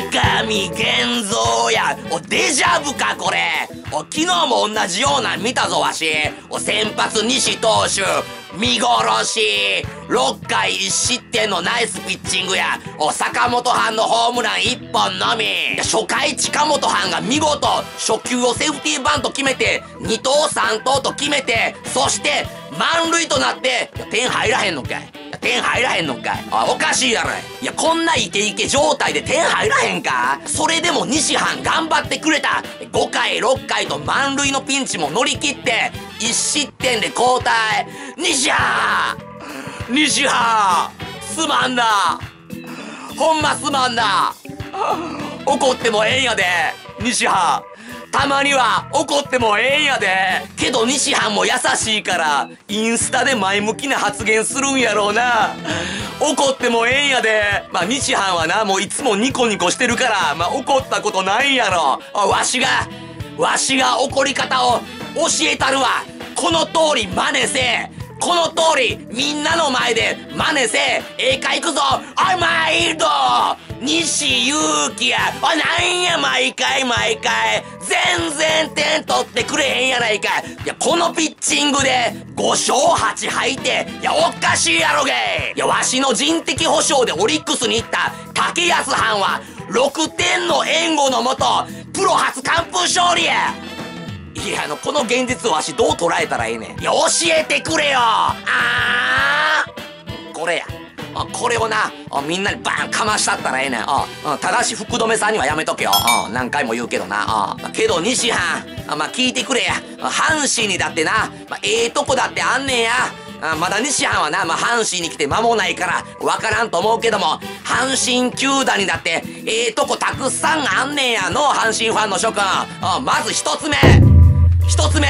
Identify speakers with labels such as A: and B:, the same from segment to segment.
A: 三上源三や。おデジャブかこれ。お昨日も同じような見たぞわし。お先発西投手。見殺し。6回1失点のナイスピッチングや。お坂本藩のホームラン1本のみ。初回近本藩が見事初球をセーフティーバント決めて2投3投と決めてそして満塁となって点入らへんのかい。点入らへんのかい。あおかしいやろい。やこんなイケイケ状態で点入らへんかそれでも西藩頑張ってくれた。5回6回と満塁のピンチも乗り切って1失点で交代。西藩西藩すまんな。ほんますまんな。怒ってもええんやで西藩たまには怒ってもええんやで。けど西藩も優しいからインスタで前向きな発言するんやろうな。怒ってもええんやで。まあ西藩はなもういつもニコニコしてるからまあ怒ったことないんやろ。わしがわしが怒り方を教えたるわ。この通り真似せこの通りみんなの前で真似せええかいくぞ。おい毎度西勇気や。おなんや毎回毎回。全然点取ってくれへんやないかい。やこのピッチングで5勝8敗って。いやおかしいやろげ。いやわしの人的保障でオリックスに行った。竹安藩は6点の援護のもとプロ初完封勝利や。いや、あの、この現実をわしどう捉えたらええねん。いや、教えてくれよあーこれや。あこれをな、あみんなにバーンかましたったらええねん。あただし、福留さんにはやめとけよ。うん何回も言うけどな。あけど、西藩、あまあ、聞いてくれや。阪神にだってな、まあ、ええとこだってあんねんや。あまだ西藩はな、まあ、阪神に来て間もないから、わからんと思うけども、阪神球団にだって、ええとこたくさんあんねんやの、阪神ファンの諸君。まず一つ目。一つ目。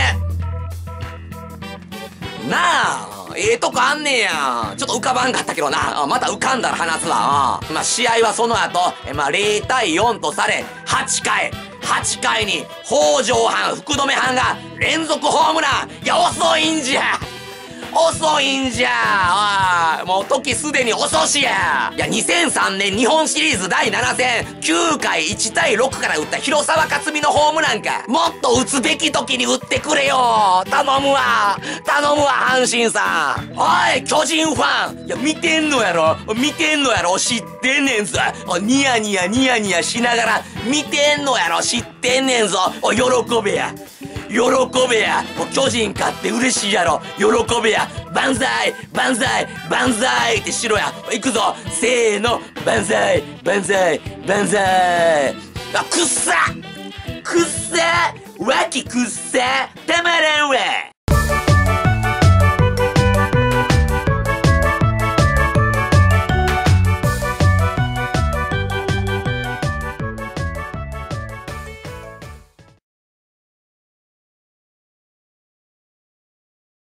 A: なあええとこあんねや。ちょっと浮かばんかったけどな。また浮かんだら話すわ。まあ試合はその後えまあ0対4とされ8回8回に北条藩福留藩が連続ホームラン。いや遅いんじゃ。遅いんじゃ。おいもう時すでに遅しや。いや2003年日本シリーズ第7戦9回1対6から打った広沢克美のホームランか。もっと打つべき時に打ってくれよ。頼むわ。頼むわ阪神さん。おい巨人ファン。いや見てんのやろ。見てんのやろ。知ってんねんぞ。ニヤニヤニヤニヤしながら。見てんのやろ。知ってんねんぞ。お喜べや。喜べや。もう巨人勝って嬉しいやろ。喜べや。万歳万歳万歳ってしろや。行くぞ。せーの。万歳万歳万歳。あくっさくっさ脇くっさたまらんわ。